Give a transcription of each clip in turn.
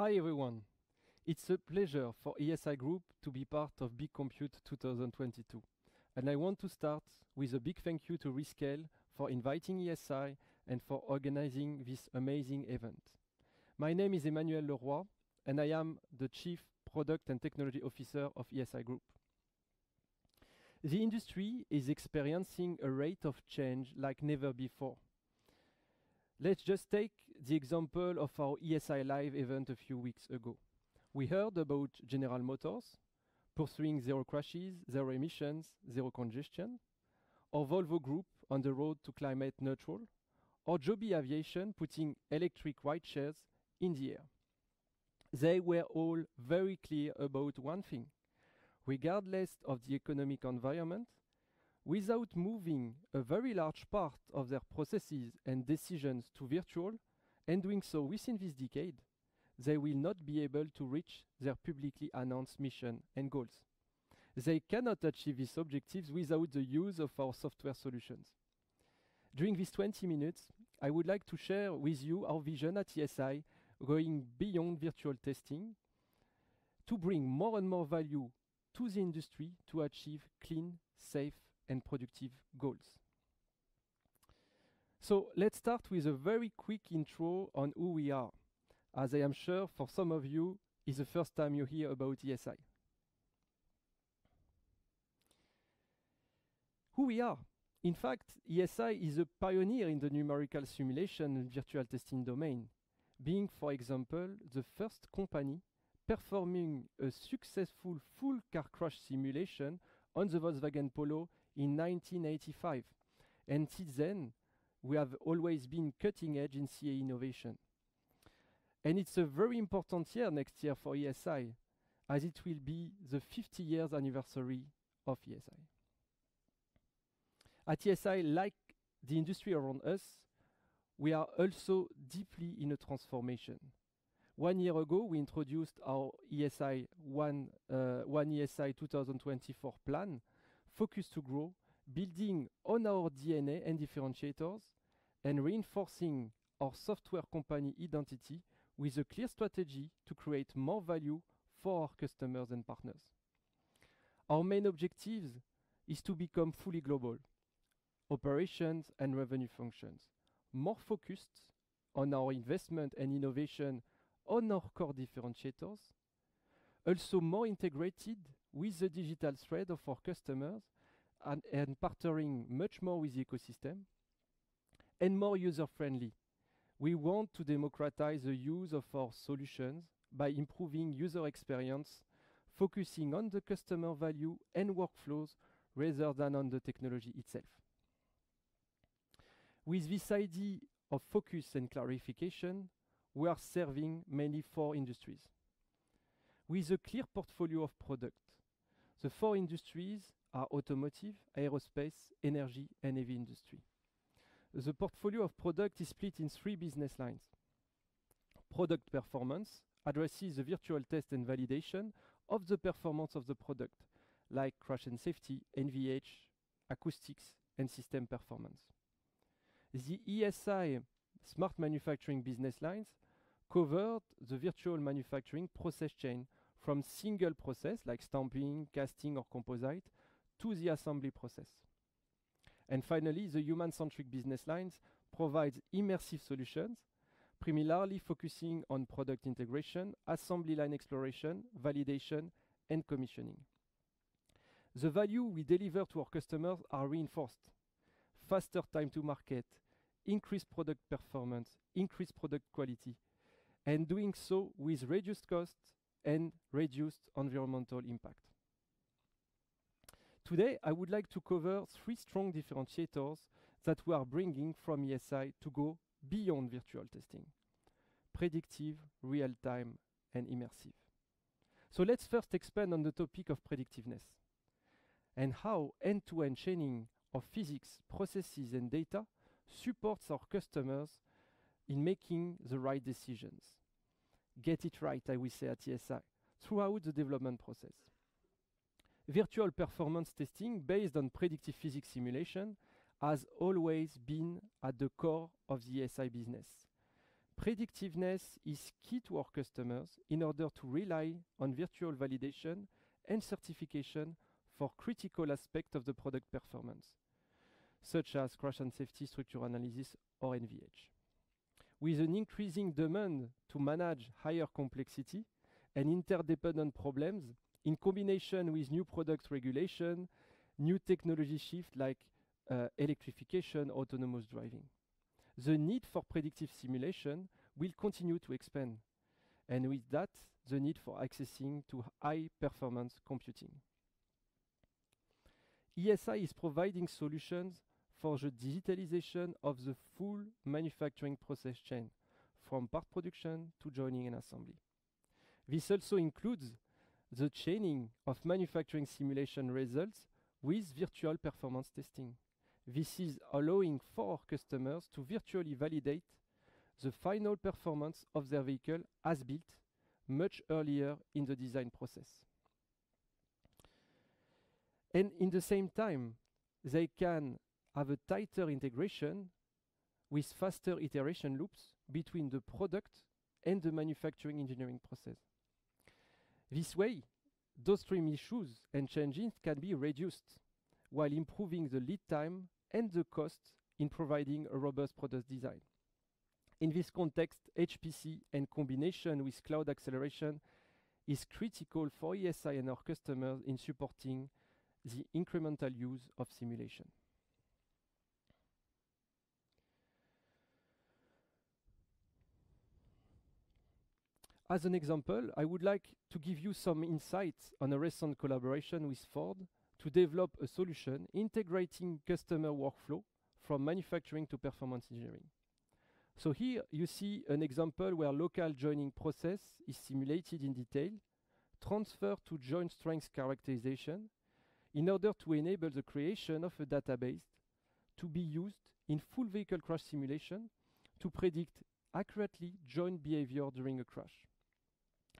Hi everyone. It's a pleasure for ESI Group to be part of Big Compute 2022. And I want to start with a big thank you to Rescale for inviting ESI and for organizing this amazing event. My name is Emmanuel Leroy and I am the Chief Product and Technology Officer of ESI Group. The industry is experiencing a rate of change like never before. Let's just take the example of our ESI Live event a few weeks ago. We heard about General Motors pursuing zero crashes, zero emissions, zero congestion, or Volvo Group on the road to climate neutral, or Joby Aviation putting electric ride shares in the air. They were all very clear about one thing. Regardless of the economic environment, without moving a very large part of their processes and decisions to virtual, and doing so within this decade, they will not be able to reach their publicly announced mission and goals. They cannot achieve these objectives without the use of our software solutions. During these 20 minutes, I would like to share with you our vision at ESI going beyond virtual testing to bring more and more value to the industry to achieve clean, safe, and productive goals. So let's start with a very quick intro on who we are, as I am sure for some of you is the first time you hear about ESI. Who we are? In fact, ESI is a pioneer in the numerical simulation and virtual testing domain, being, for example, the first company performing a successful full car crash simulation on the Volkswagen Polo in 1985. And since then, we have always been cutting edge in CA innovation. And it's a very important year next year for ESI, as it will be the 50 years anniversary of ESI. At ESI, like the industry around us, we are also deeply in a transformation. One year ago, we introduced our ESI One, uh, One ESI 2024 plan, focused to grow, building on our DNA and differentiators, and reinforcing our software company identity with a clear strategy to create more value for our customers and partners. Our main objectives is to become fully global, operations and revenue functions, more focused on our investment and innovation on our core differentiators, also more integrated with the digital thread of our customers and, and partnering much more with the ecosystem, and more user-friendly. We want to democratize the use of our solutions by improving user experience, focusing on the customer value and workflows rather than on the technology itself. With this idea of focus and clarification, we are serving mainly four industries. With a clear portfolio of products, the four industries are automotive, aerospace, energy, and heavy industry. The portfolio of product is split in three business lines. Product performance addresses the virtual test and validation of the performance of the product, like crash and safety, NVH, acoustics, and system performance. The ESI smart manufacturing business lines covered the virtual manufacturing process chain from single process like stamping, casting, or composite to the assembly process. And finally, the human-centric business lines provides immersive solutions, primarily focusing on product integration, assembly line exploration, validation, and commissioning. The value we deliver to our customers are reinforced. Faster time to market, increased product performance, increased product quality, and doing so with reduced cost and reduced environmental impact. Today, I would like to cover three strong differentiators that we are bringing from ESI to go beyond virtual testing. Predictive, real-time, and immersive. So let's first expand on the topic of predictiveness and how end-to-end chaining of physics, processes, and data supports our customers in making the right decisions. Get it right, I will say at ESI, throughout the development process virtual performance testing based on predictive physics simulation has always been at the core of the ESI business. Predictiveness is key to our customers in order to rely on virtual validation and certification for critical aspects of the product performance, such as crash and safety structure analysis or NVH. With an increasing demand to manage higher complexity and interdependent problems in combination with new product regulation, new technology shift like uh, electrification, autonomous driving. The need for predictive simulation will continue to expand, and with that, the need for accessing to high performance computing. ESI is providing solutions for the digitalization of the full manufacturing process chain, from part production to joining and assembly. This also includes the chaining of manufacturing simulation results with virtual performance testing. This is allowing for customers to virtually validate the final performance of their vehicle as built much earlier in the design process. And in the same time, they can have a tighter integration with faster iteration loops between the product and the manufacturing engineering process. This way, downstream issues and changes can be reduced while improving the lead time and the cost in providing a robust product design. In this context, HPC and combination with cloud acceleration is critical for ESI and our customers in supporting the incremental use of simulation. As an example, I would like to give you some insights on a recent collaboration with Ford to develop a solution integrating customer workflow from manufacturing to performance engineering. So here you see an example where local joining process is simulated in detail, transferred to joint strength characterization in order to enable the creation of a database to be used in full vehicle crash simulation to predict accurately joint behavior during a crash.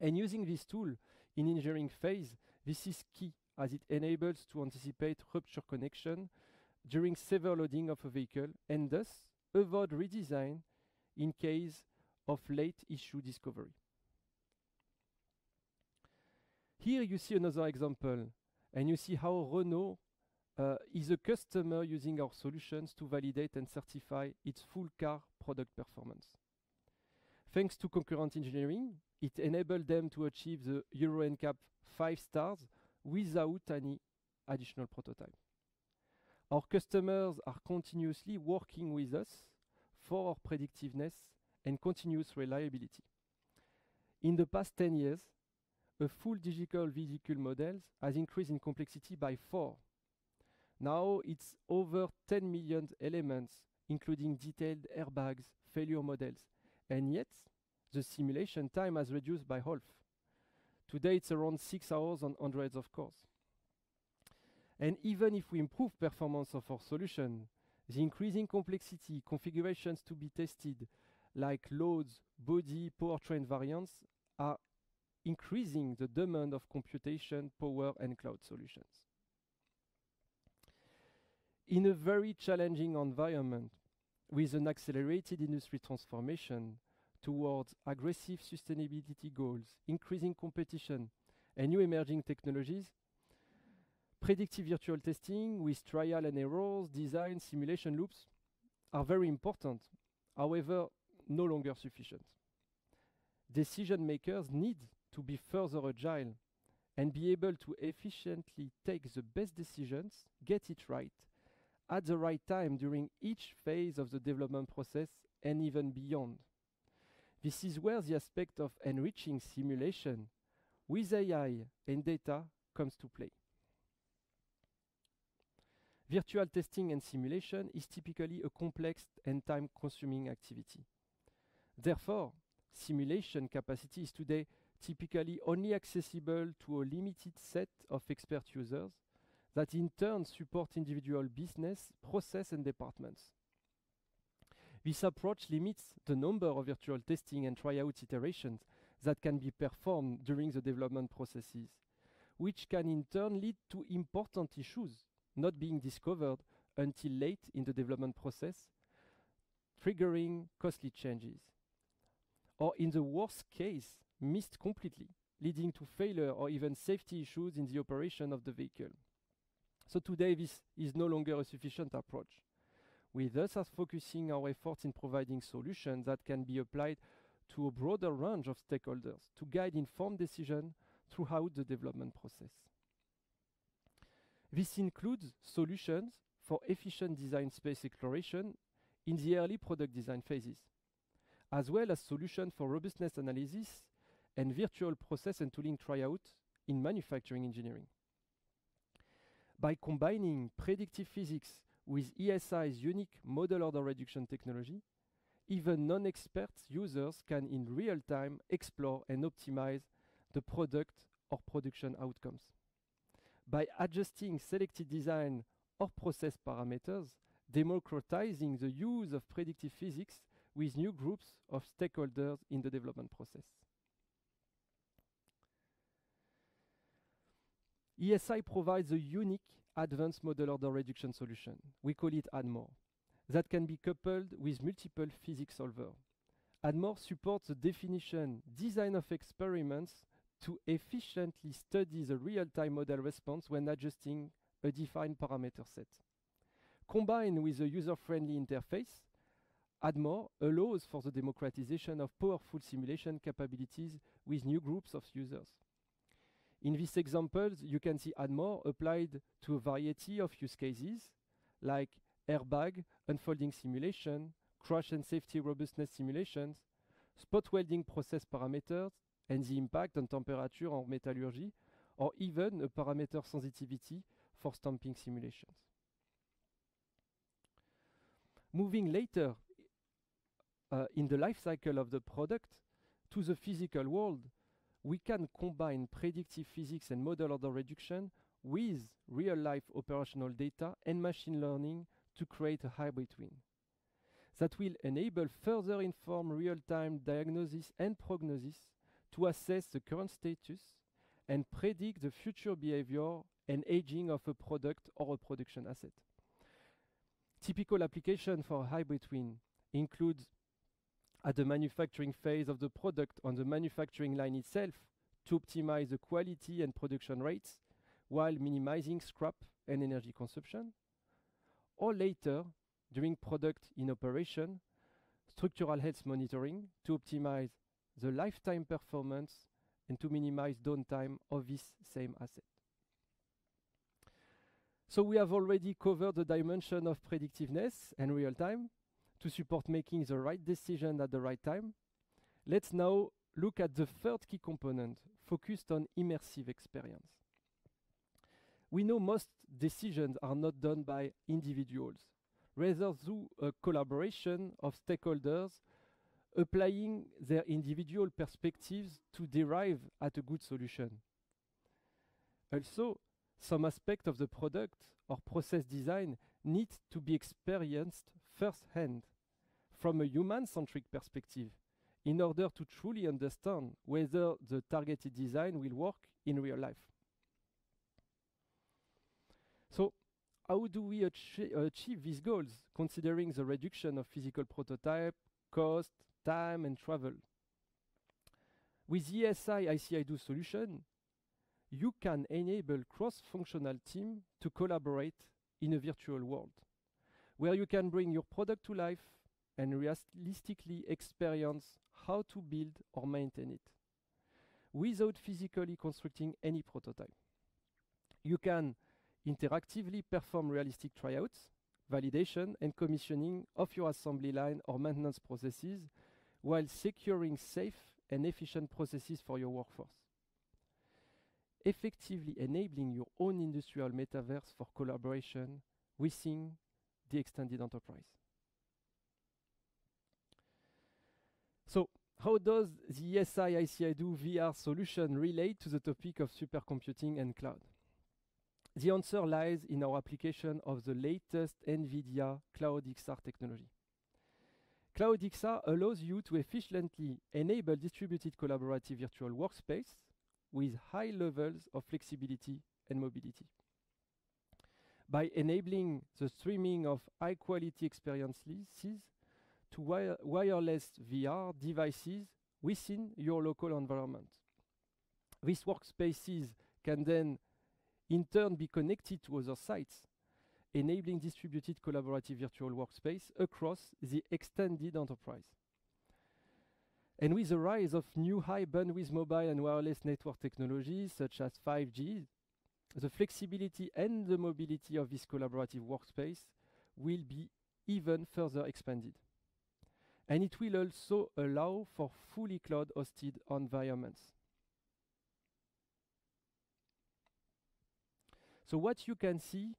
And using this tool in engineering phase, this is key as it enables to anticipate rupture connection during severe loading of a vehicle and thus avoid redesign in case of late issue discovery. Here you see another example and you see how Renault uh, is a customer using our solutions to validate and certify its full car product performance. Thanks to concurrent engineering, it enabled them to achieve the Euro NCAP 5 stars without any additional prototype. Our customers are continuously working with us for our predictiveness and continuous reliability. In the past 10 years, a full digital vehicle model has increased in complexity by four. Now it's over 10 million elements, including detailed airbags, failure models, and yet the simulation time has reduced by half. Today it's around six hours on hundreds of cores. And even if we improve performance of our solution, the increasing complexity, configurations to be tested, like loads, body, powertrain variants, are increasing the demand of computation, power, and cloud solutions. In a very challenging environment, with an accelerated industry transformation, towards aggressive sustainability goals, increasing competition, and new emerging technologies, predictive virtual testing with trial and errors, design, simulation loops are very important, however, no longer sufficient. Decision makers need to be further agile and be able to efficiently take the best decisions, get it right, at the right time during each phase of the development process and even beyond. This is where the aspect of enriching simulation with AI and data comes to play. Virtual testing and simulation is typically a complex and time-consuming activity. Therefore, simulation capacity is today typically only accessible to a limited set of expert users that in turn support individual business, process and departments. This approach limits the number of virtual testing and tryout iterations that can be performed during the development processes, which can in turn lead to important issues not being discovered until late in the development process, triggering costly changes. or in the worst case, missed completely, leading to failure or even safety issues in the operation of the vehicle. So today, this is no longer a sufficient approach. We thus are focusing our efforts in providing solutions that can be applied to a broader range of stakeholders to guide informed decision throughout the development process. This includes solutions for efficient design space exploration in the early product design phases, as well as solutions for robustness analysis and virtual process and tooling tryout in manufacturing engineering. By combining predictive physics with ESI's unique model order reduction technology, even non-expert users can in real time explore and optimize the product or production outcomes. By adjusting selected design or process parameters, democratizing the use of predictive physics with new groups of stakeholders in the development process. ESI provides a unique advanced model order reduction solution. We call it ADMORE, that can be coupled with multiple physics solver. ADMORE supports the definition, design of experiments to efficiently study the real-time model response when adjusting a defined parameter set. Combined with a user-friendly interface, ADMORE allows for the democratization of powerful simulation capabilities with new groups of users. In these examples, you can see ADMORE applied to a variety of use cases like airbag, unfolding simulation, crash and safety robustness simulations, spot welding process parameters, and the impact on temperature or metallurgy, or even a parameter sensitivity for stamping simulations. Moving later uh, in the life cycle of the product to the physical world, we can combine predictive physics and model order reduction with real-life operational data and machine learning to create a hybrid twin that will enable further inform real-time diagnosis and prognosis to assess the current status and predict the future behavior and aging of a product or a production asset. Typical application for hybrid twin includes at the manufacturing phase of the product on the manufacturing line itself to optimize the quality and production rates while minimizing scrap and energy consumption, or later during product in operation, structural health monitoring to optimize the lifetime performance and to minimize downtime of this same asset. So we have already covered the dimension of predictiveness and real time to support making the right decision at the right time. Let's now look at the third key component focused on immersive experience. We know most decisions are not done by individuals, rather through a collaboration of stakeholders applying their individual perspectives to derive at a good solution. Also, some aspect of the product or process design needs to be experienced firsthand from a human-centric perspective in order to truly understand whether the targeted design will work in real life. So how do we achi achieve these goals, considering the reduction of physical prototype, cost, time, and travel? With ESI IC.IDO solution, you can enable cross-functional team to collaborate in a virtual world, where you can bring your product to life and realistically experience how to build or maintain it, without physically constructing any prototype. You can interactively perform realistic tryouts, validation and commissioning of your assembly line or maintenance processes while securing safe and efficient processes for your workforce. Effectively enabling your own industrial metaverse for collaboration within the extended enterprise. So how does the ESI IC.IDO VR solution relate to the topic of supercomputing and cloud? The answer lies in our application of the latest NVIDIA Cloud XR technology. Cloud XR allows you to efficiently enable distributed collaborative virtual workspace with high levels of flexibility and mobility. By enabling the streaming of high-quality experiences to wire wireless VR devices within your local environment. These workspaces can then in turn be connected to other sites, enabling distributed collaborative virtual workspace across the extended enterprise. And with the rise of new high bandwidth mobile and wireless network technologies such as 5G, the flexibility and the mobility of this collaborative workspace will be even further expanded. And it will also allow for fully cloud hosted environments. So what you can see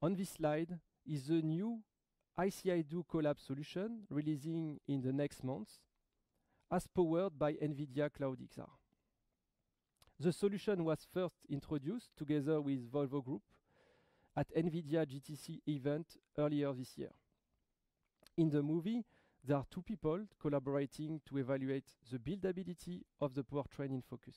on this slide is the new IC.IDO Collab solution releasing in the next months as powered by NVIDIA Cloud XR. The solution was first introduced together with Volvo Group at NVIDIA GTC event earlier this year. In the movie, there are two people collaborating to evaluate the buildability of the powertrain in focus.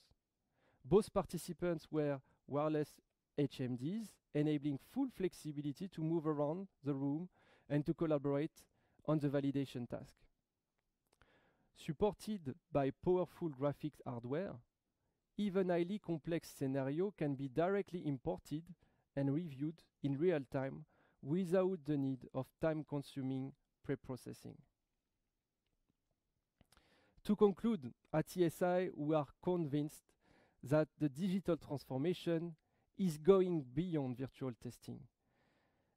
Both participants were wireless HMDs, enabling full flexibility to move around the room and to collaborate on the validation task. Supported by powerful graphics hardware, even highly complex scenario can be directly imported and reviewed in real time without the need of time-consuming pre-processing. To conclude, at ESI, we are convinced that the digital transformation is going beyond virtual testing,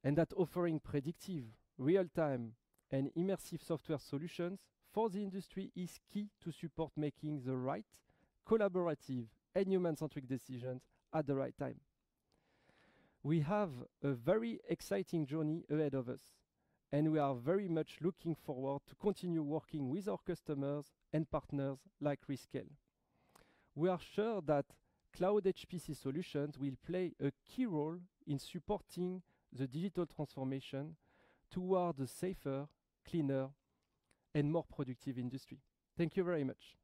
and that offering predictive, real-time, and immersive software solutions for the industry is key to support making the right, collaborative, and human-centric decisions at the right time. We have a very exciting journey ahead of us, and we are very much looking forward to continue working with our customers and partners like Rescale. We are sure that cloud HPC solutions will play a key role in supporting the digital transformation toward a safer, cleaner, and more productive industry. Thank you very much.